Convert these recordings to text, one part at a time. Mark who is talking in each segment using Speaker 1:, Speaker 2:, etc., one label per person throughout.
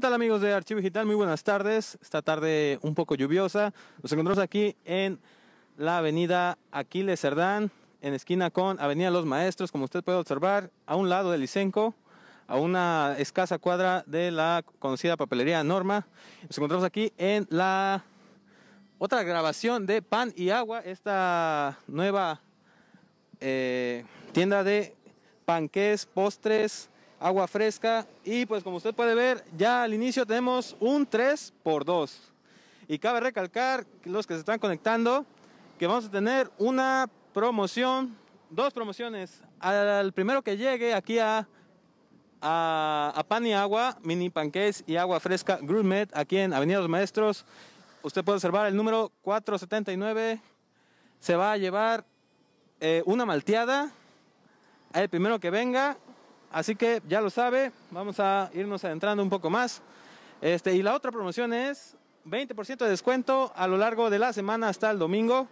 Speaker 1: ¿Qué tal amigos de Archivo Digital? Muy buenas tardes. Esta tarde un poco lluviosa. Nos encontramos aquí en la avenida Aquiles Cerdán, en esquina con Avenida Los Maestros, como usted puede observar, a un lado del Licenco, a una escasa cuadra de la conocida papelería Norma. Nos encontramos aquí en la otra grabación de Pan y Agua, esta nueva eh, tienda de panqués, postres, agua fresca. Y pues como usted puede ver ya al inicio tenemos un 3 por 2 y cabe recalcar los que se están conectando que vamos a tener una promoción dos promociones. Al primero que llegue aquí a a, pan y agua mini panqués y agua fresca gourmet aquí en Avenida Los Maestros usted puede observar el número 479 se va a llevar eh, una malteada. El primero que venga Así que ya lo sabe, vamos a irnos adentrando un poco más. Este, y la otra promoción es 20% de descuento a lo largo de la semana hasta el domingo.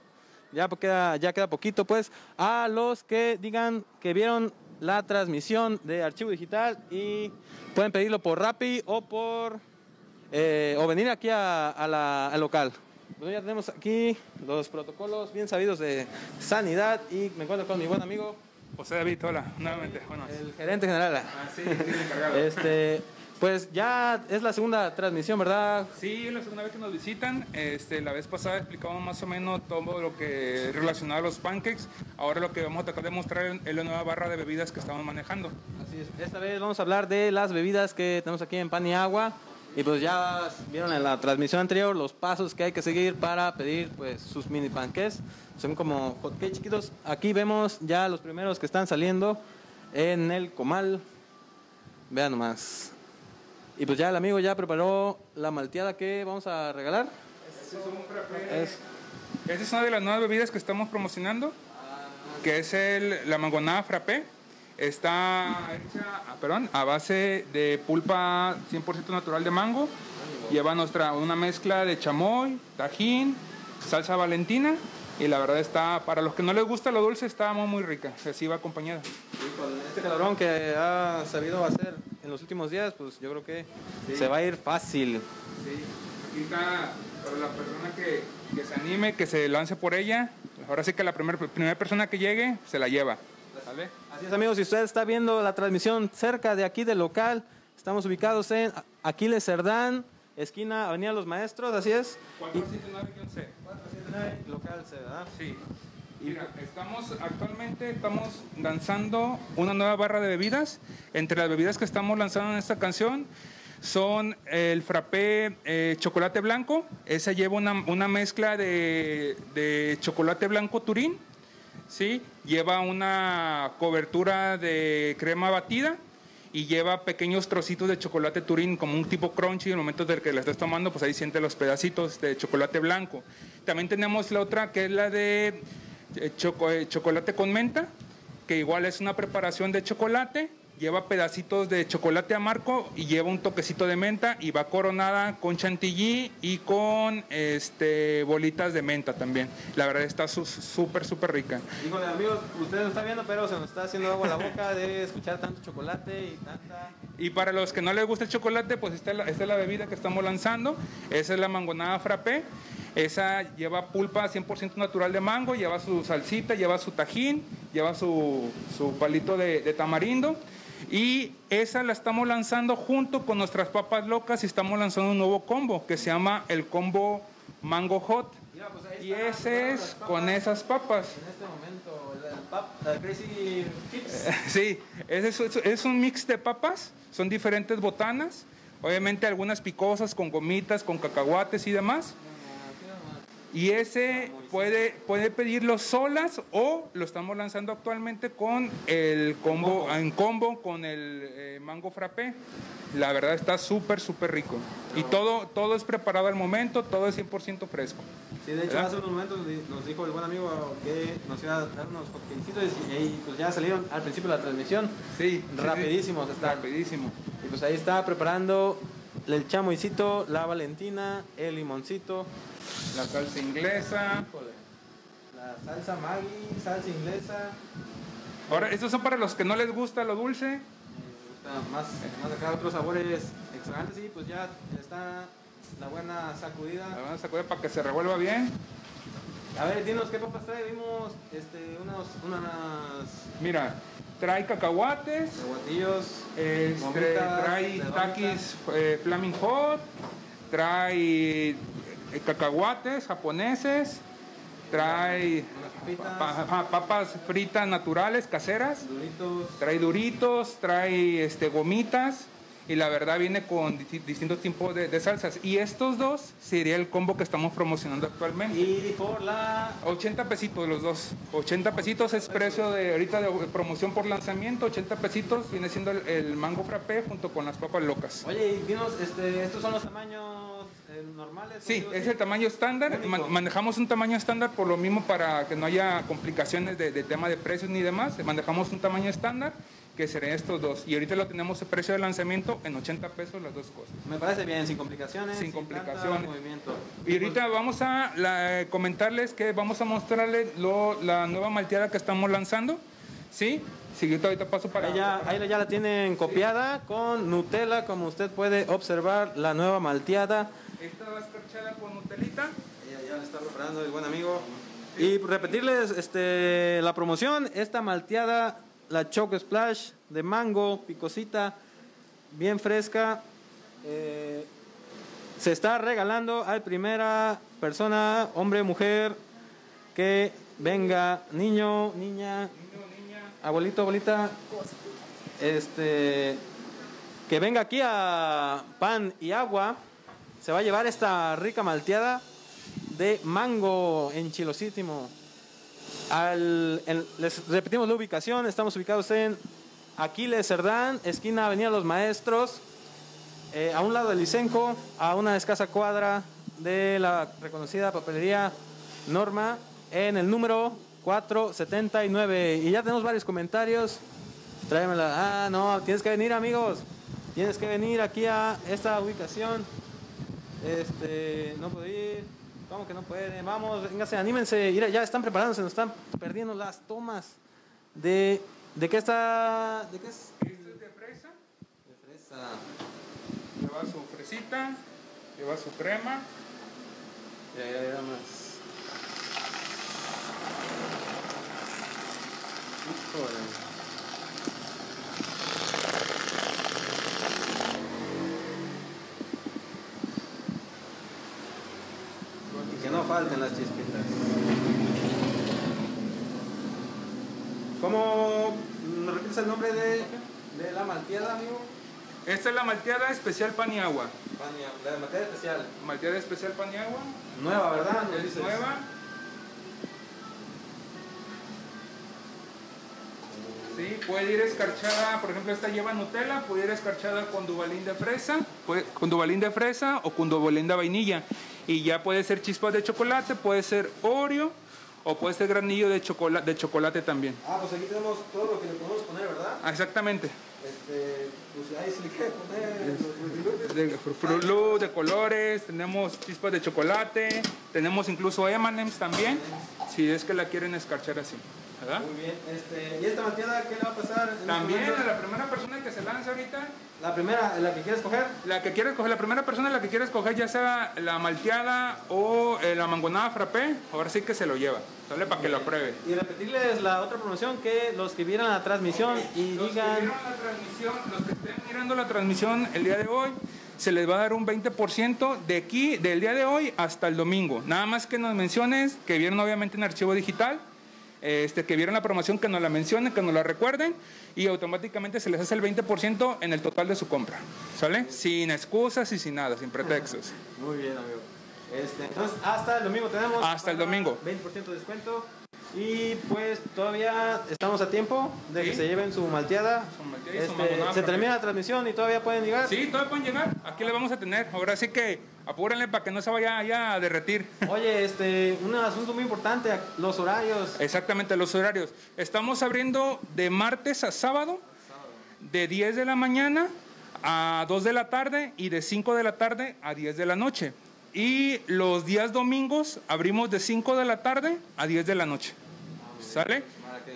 Speaker 1: Ya queda, ya queda poquito, pues, a los que digan que vieron la transmisión de archivo digital y pueden pedirlo por Rappi o por eh, o venir aquí a, la, al local. Bueno, ya tenemos aquí los protocolos bien sabidos de sanidad y me encuentro con mi buen amigo
Speaker 2: José David, hola, nuevamente.
Speaker 1: Bueno. El gerente general. Ah, sí, encargado. Este, pues ya es la segunda transmisión, ¿verdad?
Speaker 2: Sí, es la segunda vez que nos visitan. Este, la vez pasada explicamos más o menos todo lo que relacionado a los pancakes. Ahora lo que vamos a tratar de mostrar es la nueva barra de bebidas que estamos manejando.
Speaker 1: Así es. Esta vez vamos a hablar de las bebidas que tenemos aquí en Pan y Agua. Y pues ya vieron en la transmisión anterior los pasos que hay que seguir para pedir pues sus mini panques. Son como hotcakes chiquitos. Aquí vemos ya los primeros que están saliendo en el comal. Vean nomás. Y pues ya el amigo ya preparó la malteada que vamos a regalar.
Speaker 2: Esta es una de las nuevas bebidas que estamos promocionando, que es el, la mangonada frappé Está hecha perdón, a base de pulpa 100% natural de mango. Lleva nuestra, una mezcla de chamoy, tajín, salsa valentina y la verdad está, para los que no les gusta lo dulce, está muy, muy rica. Así va acompañada.
Speaker 1: con este calorón que ha sabido hacer en los últimos días, pues yo creo que se va a ir fácil.
Speaker 2: Sí, aquí está para la persona que, que, se anime, que se lance por ella. Ahora sí que la primera primera persona que llegue se la lleva.
Speaker 1: Así es amigos, si usted está viendo la transmisión cerca de aquí del local, estamos ubicados en Aquiles Cerdán, esquina Avenida Los Maestros, así es.
Speaker 2: 479 C. 479 local C, ¿verdad? Sí. Mira, estamos actualmente estamos lanzando una nueva barra de bebidas. Entre las bebidas que estamos lanzando en esta canción son el frappé eh, chocolate blanco. Esa lleva una, mezcla de, de chocolate blanco turín ¿sí? Lleva una cobertura de crema batida y lleva pequeños trocitos de chocolate turín como un tipo crunchy. En el momento del que la estás tomando, pues ahí siente los pedacitos de chocolate blanco. También tenemos la otra que es la de eh, eh, chocolate con menta, que igual es una preparación de chocolate lleva pedacitos de chocolate amargo y lleva un toquecito de menta y va coronada con chantilly y con este bolitas de menta también. La verdad está súper, súper rica.
Speaker 1: Híjole, amigos, ustedes no están viendo, pero se nos está haciendo agua la boca de escuchar tanto chocolate y tanta...
Speaker 2: Y para los que no les gusta el chocolate, pues esta es la, esta es la bebida que estamos lanzando. Esa es la mangonada frappé. Esa lleva pulpa 100% natural de mango, lleva su salsita, lleva su tajín, lleva su, su palito de, de tamarindo. Y esa la estamos lanzando junto con nuestras papas locas y estamos lanzando un nuevo combo que se llama el combo Mango Hot. Pues y ese es con esas papas.
Speaker 1: En este momento, el, Crazy Chips.
Speaker 2: sí, es, es un mix de papas, son diferentes botanas, obviamente algunas picosas con gomitas, con cacahuates y demás. Y ese puede, puede pedirlo solas o lo estamos lanzando actualmente con el combo, en combo con el eh, mango frappé. La verdad está súper, súper rico. Y todo, todo es preparado al momento, todo es 100% fresco.
Speaker 1: Sí, de hecho hace unos momentos nos dijo el buen amigo que nos iba a dar unos hotcakecitos y, pues ya salieron al principio de la transmisión.
Speaker 2: Sí.
Speaker 1: Rapidísimos
Speaker 2: Rapidísimo.
Speaker 1: Y pues ahí está preparando el chamoycito, la valentina, el limoncito,
Speaker 2: la salsa inglesa.
Speaker 1: La salsa Maggi, salsa inglesa.
Speaker 2: Ahora, estos son para los que no les gusta lo dulce.
Speaker 1: Gusta más, más acá otros sabores extravagantes y pues ya está la buena sacudida.
Speaker 2: La buena sacudida para que se revuelva bien.
Speaker 1: A ver, dinos qué papas trae. Vimos este, unos, unas.
Speaker 2: Mira, trae cacahuates.
Speaker 1: Cacahuatillos.
Speaker 2: Este, trae taquis eh, Flaming Hot. Trae cacahuates japoneses. Trae papas fritas naturales, caseras.
Speaker 1: Duritos.
Speaker 2: Trae duritos, trae este, gomitas y la verdad viene con distintos tipos de, salsas. Y estos dos sería el combo que estamos promocionando actualmente.
Speaker 1: Y por la...
Speaker 2: 80 pesitos los dos. 80 pesitos es precio de ahorita de promoción por lanzamiento. 80 pesitos viene siendo el, mango frappé junto con las papas locas.
Speaker 1: Oye, y dinos, este, ¿estos son los tamaños eh, normales?
Speaker 2: Sí, es el tamaño estándar. manejamos un tamaño estándar por lo mismo para que no haya complicaciones de, de tema de precios ni demás. Manejamos un tamaño estándar que serían estos dos. Y ahorita lo tenemos el precio de lanzamiento en 80 pesos las dos cosas.
Speaker 1: Me parece bien, sin complicaciones.
Speaker 2: Sin, complicaciones. Y ahorita vamos a comentarles que vamos a mostrarles la nueva malteada que estamos lanzando. ¿Sí? Ahorita paso para...
Speaker 1: Ahí ya la tienen copiada con Nutella, como usted puede observar, la nueva malteada.
Speaker 2: Esta va escarchada con Nutelita.
Speaker 1: Ella ya la está preparando el buen amigo. Y repetirles este, la promoción, esta malteada la Choco Splash de mango, picosita, bien fresca. Eh, se está regalando a primera persona, hombre, mujer, que venga, niño, niña, abuelito, abuelita, este, que venga aquí a pan y agua, se va a llevar esta rica malteada de mango enchilosísimo. Les repetimos la ubicación, estamos ubicados en Aquiles Cerdán, esquina Avenida Los Maestros, eh, a un lado del Licenco, a una escasa cuadra de la reconocida papelería Norma, en el número 479. Y ya tenemos varios comentarios. Tráemela. Ah, no, tienes que venir, amigos. Tienes que venir aquí a esta ubicación. Este, no puedo ir. ¿Cómo que no pueden? Vamos, véngase, anímense. Mira, ya están preparándose, nos están perdiendo las tomas. ¿De, de qué está? ¿De qué es?
Speaker 2: Esto es de fresa.
Speaker 1: De fresa.
Speaker 2: Lleva su fresita, lleva su crema.
Speaker 1: Ya, ya, ya más. Híjole. Falten las chispitas. ¿Cómo nos repites el nombre de, de, la malteada, amigo?
Speaker 2: Esta es la malteada especial pan y agua.
Speaker 1: Pan y agua. La malteada especial.
Speaker 2: Malteada especial pan y agua.
Speaker 1: Nueva, ¿verdad?
Speaker 2: Es nueva. Sí, puede ir escarchada, por ejemplo, esta lleva Nutella, puede ir escarchada con dubalín de fresa, con dubalín de fresa o con dubalín de vainilla. Y ya puede ser chispas de chocolate, puede ser Oreo o puede ser granillo de chocolate, de chocolate también.
Speaker 1: Ah, pues aquí tenemos todo lo que le podemos poner, ¿verdad?
Speaker 2: Ah, exactamente.
Speaker 1: Este, pues ahí se le quiere
Speaker 2: poner de, de colores, tenemos chispas de chocolate, tenemos incluso M&M's también, si es que la quieren escarchar así.
Speaker 1: Muy bien. Este, ¿Y esta malteada qué le va a pasar?
Speaker 2: Este También a la primera persona que se lance ahorita.
Speaker 1: ¿La primera, la que quieres coger?
Speaker 2: La que quieres coger, la primera persona la que quieres coger, ya sea la malteada o eh, la mangonada frappé, ahora sí que se lo lleva. ¿Sale? Para que lo pruebe.
Speaker 1: Y repetirles la otra promoción, que los que vieran la transmisión y
Speaker 2: los
Speaker 1: digan...
Speaker 2: Que la transmisión, los que estén mirando la transmisión el día de hoy, se les va a dar un 20% de aquí, del día de hoy hasta el domingo. Nada más que nos menciones que vieron obviamente en archivo digital este, que vieron la promoción, que nos la mencionen, que nos la recuerden y automáticamente se les hace el 20% en el total de su compra. ¿Sale? Sin excusas y sin nada, sin pretextos.
Speaker 1: Muy bien, amigo. Este, entonces, hasta el domingo tenemos.
Speaker 2: Hasta el domingo.
Speaker 1: 20% de descuento. Y pues todavía estamos a tiempo de que se lleven su malteada. Este, se termina la transmisión y todavía pueden llegar.
Speaker 2: Sí, todavía pueden llegar. Aquí le vamos a tener. Ahora sí que apúrenle para que no se vaya ya a derretir.
Speaker 1: Oye, este, un asunto muy importante, los horarios.
Speaker 2: Exactamente, los horarios. Estamos abriendo de martes a sábado, de 10 de la mañana a 2 de la tarde y de 5 de la tarde a 10 de la noche. Y los días domingos abrimos de 5 de la tarde a 10 de la noche. ¿Sale?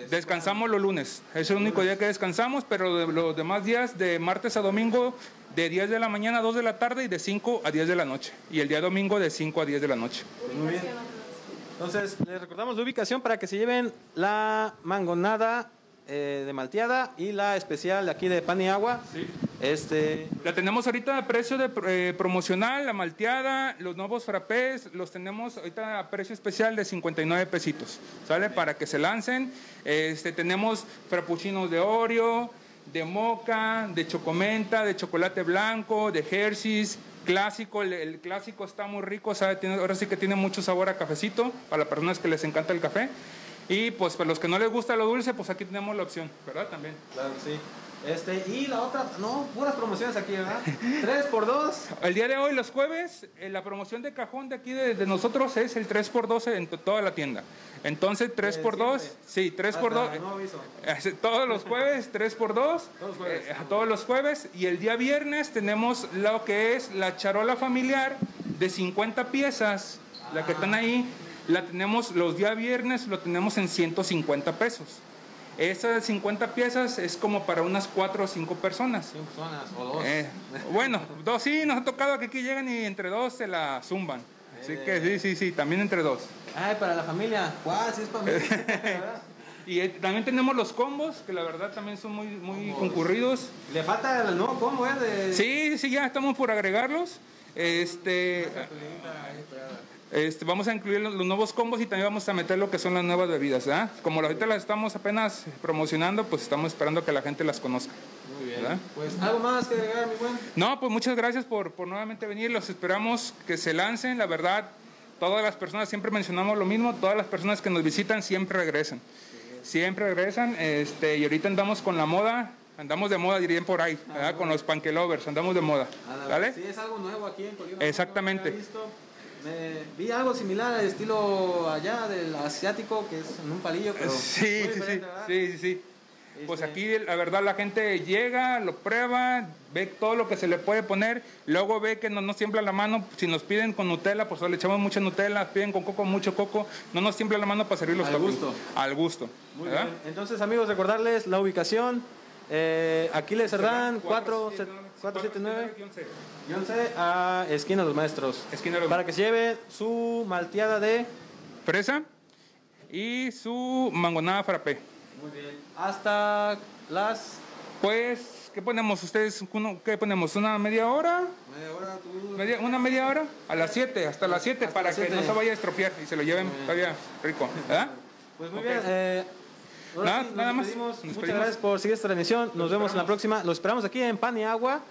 Speaker 2: Descansamos los lunes. Es el único día que descansamos, pero los demás días de martes a domingo de 10 de la mañana a 2 de la tarde y de 5 a 10 de la noche. Y el día domingo de 5 a 10 de la noche.
Speaker 1: Muy bien. Entonces, les recordamos la ubicación para que se lleven la mangonada eh, de malteada y la especial de aquí de pan y agua.
Speaker 2: Sí.
Speaker 1: Este,
Speaker 2: La tenemos ahorita a precio de eh, promocional, la malteada, los nuevos frappés, los tenemos ahorita a precio especial de 59 pesitos, ¿sale? Para que se lancen. Este, tenemos frappuccinos de Oreo, de moca, de chocomenta, de chocolate blanco, de Hershey's, clásico, el, el clásico está muy rico, ¿sabe? Tiene- ahora sí que tiene mucho sabor a cafecito, para las personas que les encanta el café. Y pues para los que no les gusta lo dulce, pues aquí tenemos la opción, ¿verdad? También.
Speaker 1: claro, sí. Este, y la otra, no, puras promociones aquí, ¿verdad? Tres por dos.
Speaker 2: El día de hoy, los jueves, eh, la promoción de cajón de aquí de, de nosotros es el 3x2 en to- toda la tienda. Entonces, 3x2,
Speaker 1: siempre.
Speaker 2: sí, 3x2.
Speaker 1: Hasta nuevo aviso.
Speaker 2: eh, Todos los jueves, 3x2.
Speaker 1: Todos los jueves.
Speaker 2: eh, todos los jueves. Y el día viernes tenemos lo que es la charola familiar de 50 piezas. La que están ahí, la tenemos los días viernes, lo tenemos en 150 pesos. Esas 50 piezas es como para unas 4 o 5 personas.
Speaker 1: Cinco personas o dos.
Speaker 2: Eh, bueno, dos sí, nos ha tocado que aquí llegan y entre dos se la zumban. Así que sí, sí, sí, también entre dos.
Speaker 1: Ay, para la familia. ¿Cuál? Sí, es para mí.
Speaker 2: Y eh, también tenemos los combos, que la verdad también son muy, muy concurridos.
Speaker 1: Le falta el nuevo combo, ¿eh? De...
Speaker 2: Sí, sí, ya estamos por agregarlos. Este, este, vamos a incluir los, los nuevos combos y también vamos a meter lo que son las nuevas bebidas. ¿verdad? Como ahorita las estamos apenas promocionando, pues estamos esperando que la gente las conozca.
Speaker 1: Muy bien.
Speaker 2: ¿verdad?
Speaker 1: Pues, ¿algo más que agregar, mi buen?
Speaker 2: No, pues muchas gracias por, por nuevamente venir. Los esperamos que se lancen. La verdad, todas las personas siempre mencionamos lo mismo. Todas las personas que nos visitan siempre regresan. Siempre regresan. Este, y ahorita andamos con la moda. Andamos de moda, dirían por ahí, ¿verdad? Con los panquelovers, andamos de moda. ¿Vale?
Speaker 1: Sí, es algo nuevo aquí en Colima.
Speaker 2: Exactamente.
Speaker 1: No. Me- vi algo similar al estilo allá del asiático, que es en un palillo, pero
Speaker 2: Sí,
Speaker 1: muy
Speaker 2: sí, sí, sí, sí. Pues
Speaker 1: Este-
Speaker 2: aquí la verdad la gente llega, lo prueba, ve todo lo que se le puede poner, luego ve que no nos tiembla la mano, si nos piden con Nutella, pues le echamos mucha Nutella, piden con coco, mucho coco, no nos tiembla la mano para servir los
Speaker 1: Al gusto.
Speaker 2: Al gusto.
Speaker 1: Muy
Speaker 2: ¿verdad?
Speaker 1: bien. Entonces, amigos, recordarles la ubicación. Eh, Aquiles Cerdán, 479 11 a Esquina de los Maestros.
Speaker 2: Esquina de los-
Speaker 1: Para que se lleve su malteada de...
Speaker 2: Fresa y su mangonada frappé.
Speaker 1: Muy bien. Hasta las...
Speaker 2: Pues, ¿qué ponemos ustedes? ¿Qué ponemos? ¿Una media hora?
Speaker 1: Media hora, tú...
Speaker 2: Media- ¿Una media hora? A las 7, hasta las 7,
Speaker 1: Hasta
Speaker 2: para
Speaker 1: las
Speaker 2: que
Speaker 1: siete.
Speaker 2: no se vaya a estropear y se lo lleven todavía rico. ¿Verdad?
Speaker 1: Pues muy bien. eh, ahora
Speaker 2: Nada-
Speaker 1: sí, nos
Speaker 2: nada más.
Speaker 1: Muchas gracias por seguir esta transmisión. Nos vemos en la próxima. Los esperamos aquí en Pan y Agua.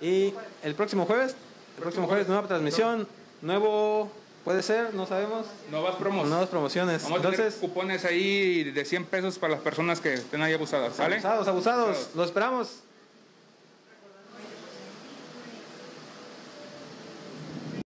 Speaker 1: Y el próximo jueves, el próximo jueves, nueva transmisión. Nuevo, puede ser, no sabemos.
Speaker 2: Nuevas promos.
Speaker 1: Nuevas promociones.
Speaker 2: Vamos a tener
Speaker 1: Entonces,
Speaker 2: cupones ahí de 100 pesos para las personas que estén ahí abusadas, ¿sale?
Speaker 1: abusados, abusados. Los esperamos.